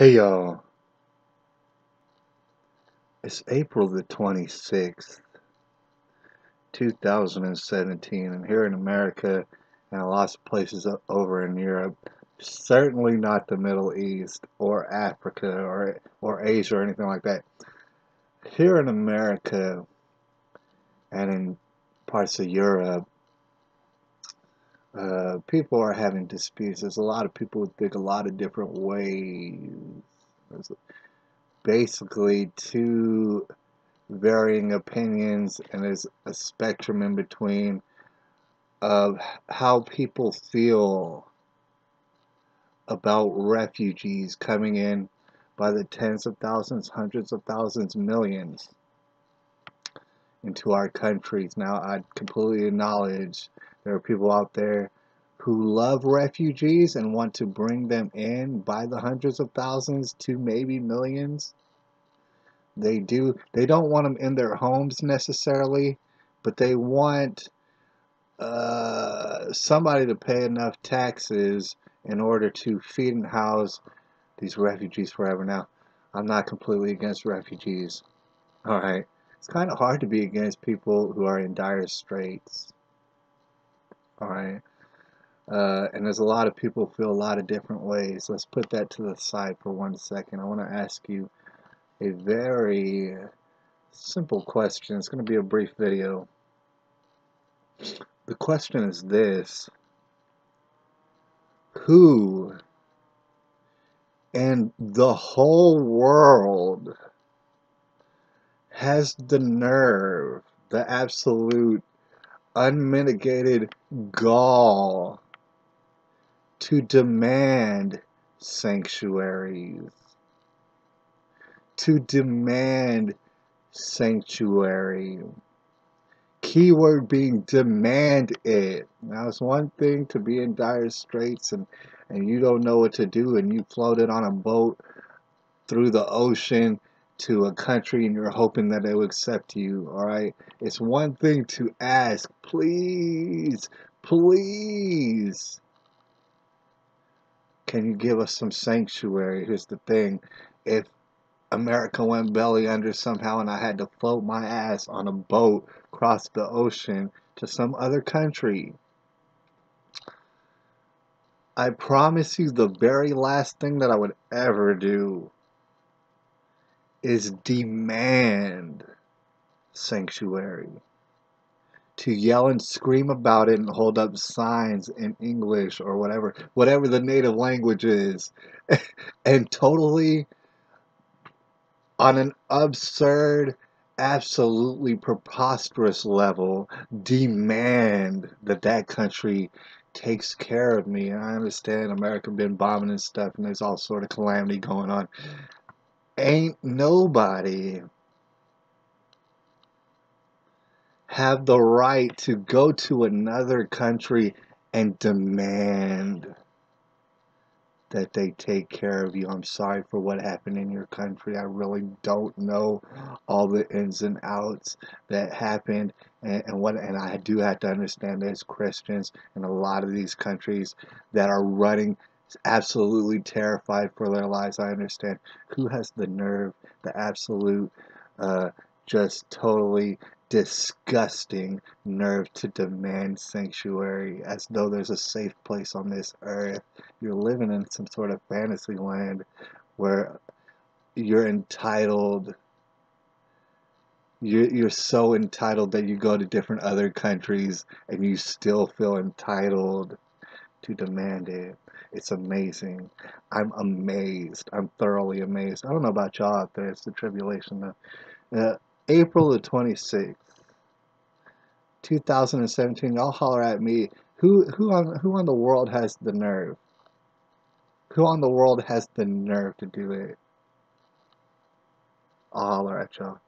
Hey y'all, it's April the 26th, 2017, and here in America and a lots of places over in Europe, certainly not the Middle East or Africa or, or Asia or anything like that. Here in America and in parts of Europe, uh, people are having disputes. There's a lot of people who think a lot of different ways. There's basically two varying opinions, and there's a spectrum in between of how people feel about refugees coming in by the tens of thousands, hundreds of thousands, millions into our countries. Now, I completely acknowledge there are people out there who love refugees and want to bring them in by the hundreds of thousands to maybe millions. They do. They don't want them in their homes necessarily, but they want uh, somebody to pay enough taxes in order to feed and house these refugees forever. Now, I'm not completely against refugees. All right. It's kind of hard to be against people who are in dire straits. All right. Uh, and there's a lot of people feel a lot of different ways. Let's put that to the side for one second. I want to ask you a very simple question. It's going to be a brief video. The question is this. Who in the whole world has the nerve, the absolute unmitigated gall to demand sanctuaries, to demand sanctuary. Keyword being demand it. Now, it's one thing to be in dire straits and, and you don't know what to do and you floated on a boat through the ocean to a country and you're hoping that they will accept you, all right? It's one thing to ask, please, please, can you give us some sanctuary? Here's the thing. If America went belly under somehow and I had to float my ass on a boat across the ocean to some other country, I promise you the very last thing that I would ever do is demand sanctuary to yell and scream about it and hold up signs in English or whatever, whatever the native language is, and totally on an absurd, absolutely preposterous level demand that that country takes care of me. And I understand America been bombing and stuff, and there's all sort of calamity going on. Ain't nobody have the right to go to another country and demand that they take care of you. I'm sorry for what happened in your country. I really don't know all the ins and outs that happened and, and what and I do have to understand there's Christians in a lot of these countries that are running absolutely terrified for their lives. I understand who has the nerve, the absolute uh, just totally disgusting nerve to demand sanctuary as though there's a safe place on this earth. You're living in some sort of fantasy land where you're entitled. You're, you're so entitled that you go to different other countries and you still feel entitled to demand it. It's amazing. I'm amazed. I'm thoroughly amazed. I don't know about y'all out there. It's the tribulation. Uh, April the 26th, 2017. Y'all holler at me. Who who on who on the world has the nerve? Who on the world has the nerve to do it? I'll holler at y'all.